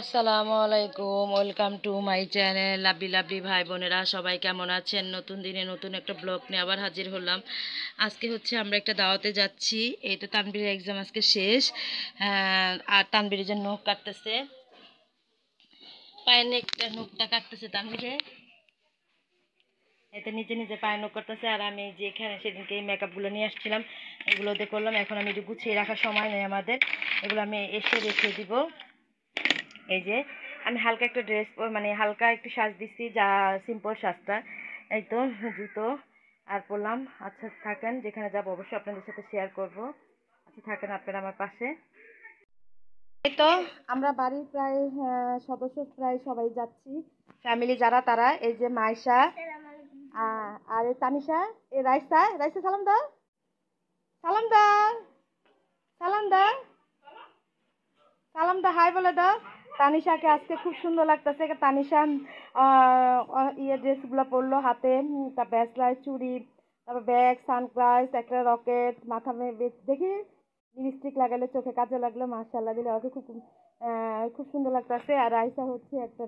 আসসালামু আলাইকুম welcome to my channel. Lovely lovely ভাই বোনেরা সবাই কেমন আছেন? নতুন দিনে নতুন একটা ব্লগ নিয়ে আবার হাজির হলাম। আজকে হচ্ছে আমরা একটা দাওয়াতে যাচ্ছি। এই তো তানবিরের এক্সাম আজকে শেষ। আহ, আর তানবিরের যে নখ কাটতেছে। পায়ের নেকটা নখটা কাটতেছে তানবিরে এতে নিজে নিজে পায়ে নখ করতেছে আর আমি যে এখানে সেদিনকে এই মেকআপগুলো নিয়ে আসছিলাম এগুলোতে করলাম। এখন আমি একটু গুছিয়ে রাখার সময় নেই আমাদের। এগুলো আমি এসে রেখে দিব। এই যে, আমি হালকা একটা ড্রেস মানে হালকা একটু সাজ দিচ্ছি যা সিম্পল সাজটা। এই তো, জুতো, আর পরলাম আচ্ছা থাকেন, যেখানে যাব অবশ্যই আপনাদের সাথে শেয়ার করব। আচ্ছা থাকেন আপনারা আমার পাশে। এই তো, আমরা বাড়ির প্রায় সদস্য প্রায় সবাই যাচ্ছি। ফ্যামিলি যারা, তারা, এই যে মাইশা আর তানিশা এ রাইসা রাইসা সালাম দাও সালাম দাও সালাম দাও সালাম দা হাই বলে দাও। তানিশাকে আজকে খুব সুন্দর লাগতেছে। তানিশা ইয়ে ড্রেসগুলো পরলো হাতে তার ব্যাসলাই চুড়ি, তারপর ব্যাগ সানগ্লাস একটা রকেট মাথা দেখি লিপস্টিক লাগালে চোখে কাজে লাগল মার্শাল্লাহ দিলে ওকে খুব খুব সুন্দর লাগতেছে। আর আইসা হচ্ছে একটা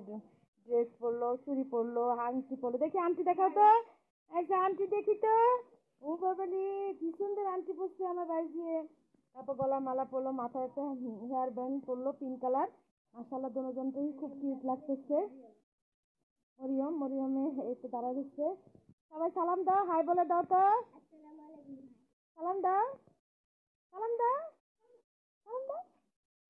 ড্রেস পরলো, চুড়ি পরলো আংটি পরলো। দেখি আংটি দেখাও তো। আচ্ছা আংটি দেখি তো। ও বাবালি কি সুন্দর আংটি পরছে আমার বাড়ি দিয়ে তারপর গলা মালা পরলো, মাথায় একটা হেয়ার ব্যান্ড পরলো পিঙ্ক কালার মাসাল্লাহ দুজনটাই খুব কিউট লাগতেছে। মরিয়ম, মরিয়মে তো দাঁড়া দিচ্ছে সবাই সালাম দাও, হাই বলে দাও তো। সালাম দাও। সালাম দাও। সালাম দাও।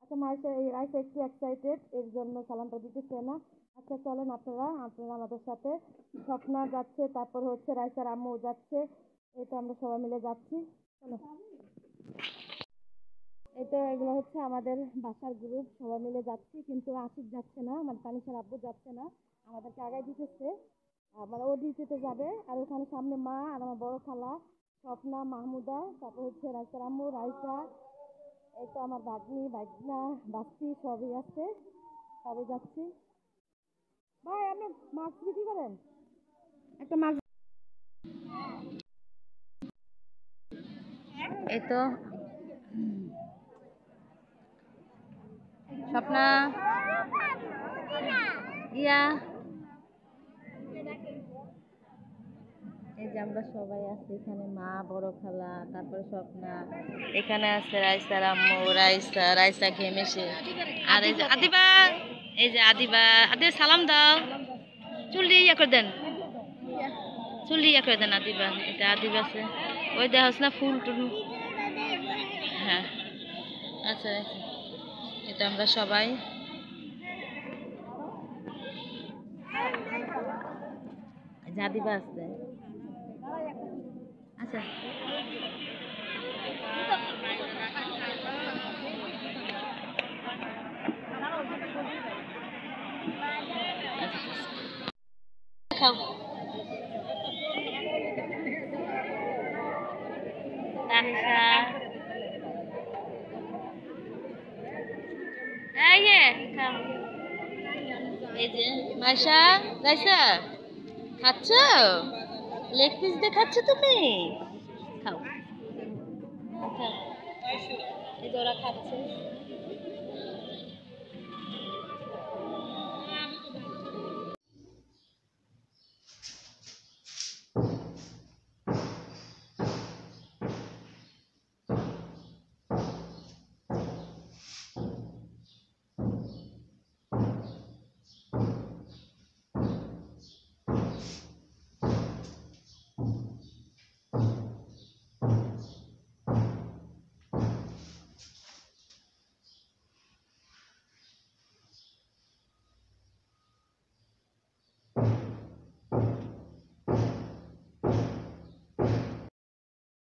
আচ্ছা মাইসা এই রাইসা একটু এক্সাইটেড এর জন্য সালামটা দিতেছে না। আচ্ছা চলেন আপনারা আপনারা আমাদের সাথে। স্বপ্না যাচ্ছে, তারপর হচ্ছে রাইসার আম্মু যাচ্ছে। তো আমরা সবাই মিলে যাচ্ছি। চলো। এটা এগুলো হচ্ছে আমাদের বাসার গ্রুপ সবাই মিলে যাচ্ছি কিন্তু আশিক যাচ্ছে না মানে তানিশার আব্বু যাচ্ছে না আমাদেরকে আগায় দিতেছে। মানে ও ডিউটিতে যাবে আর ওখানে সামনে মা আর আমার বড় খালা স্বপ্না মাহমুদা তারপর হচ্ছে রাইসার আম্মু রাইসা এই তো আমার ভাগ্নি ভাগনা বাচ্চি সবই আছে সবই যাচ্ছি। ভাই আপনি মাছ বিক্রি করেন? একটা মাছ এই তো স্বপ্না। ইয়া। এই যে আমরা সবাই আছি এখানে, মা, বড় খালা, তারপরে স্বপ্না। এখানে আছে রাইসা আম্মু, রাইসা রাইসা ঘেমেছে আর এই যে আদিবা, এই যে আদিবা আদি সালাম দাও। চুল্লি ইয়া করে দেন। চুল্লি ইয়া করে দেন আদিবা, এটা আদিবা আছে। ওই দেখাস না ফুল টুল। হ্যাঁ। আচ্ছা আচ্ছা। এটা আমরা সবাই। জাদিবা আসছে আচ্ছা। খাও। তানিশা। মাইশা রাইসা খাচ্ছ? লেগ পিস দিয়ে খাচ্ছ তুমি? খাও। এই খাচ্ছে।